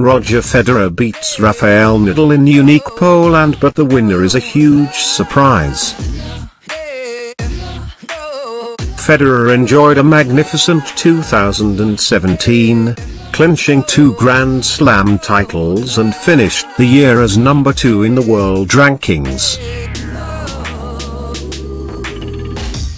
Roger Federer beats Rafael Nadal in unique Poland but the winner is a huge surprise. Federer enjoyed a magnificent 2017, clinching two Grand Slam titles and finished the year as number two in the world rankings.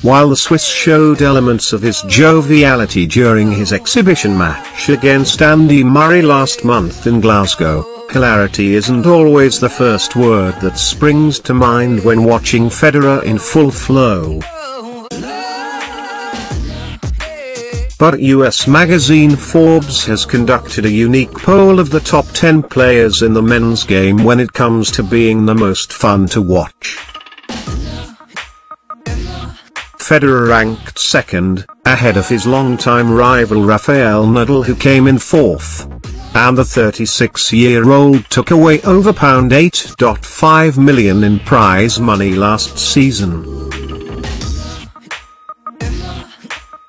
While the Swiss showed elements of his joviality during his exhibition match against Andy Murray last month in Glasgow, hilarity isn't always the first word that springs to mind when watching Federer in full flow. But US magazine Forbes has conducted a unique poll of the top 10 players in the men's game when it comes to being the most fun to watch. Federer ranked second, ahead of his longtime rival Rafael Nadal who came in fourth. And the 36-year-old took away over £8.5 million in prize money last season.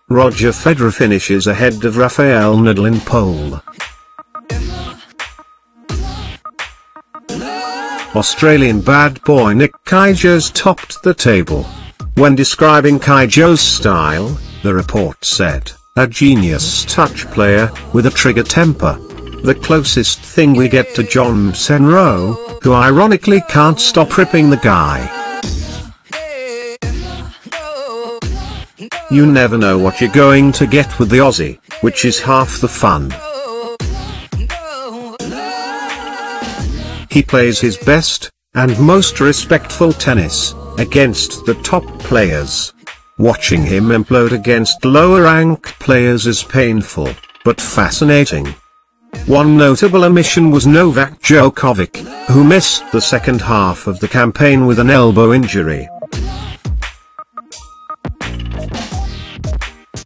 Roger Federer finishes ahead of Rafael Nadal in poll. Australian bad boy Nick Kyrgios topped the table. When describing Kyrgios's style, the report said, a genius touch player, with a trigger temper. The closest thing we get to John McEnroe, who ironically can't stop ripping the guy. You never know what you're going to get with the Aussie, which is half the fun. He plays his best, and most respectful tennis, against the top players. Watching him implode against lower rank players is painful, but fascinating. One notable omission was Novak Djokovic, who missed the second half of the campaign with an elbow injury.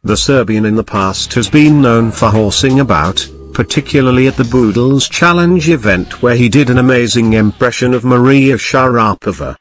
The Serbian in the past has been known for horsing about, particularly at the Boodles Challenge event where he did an amazing impression of Maria Sharapova.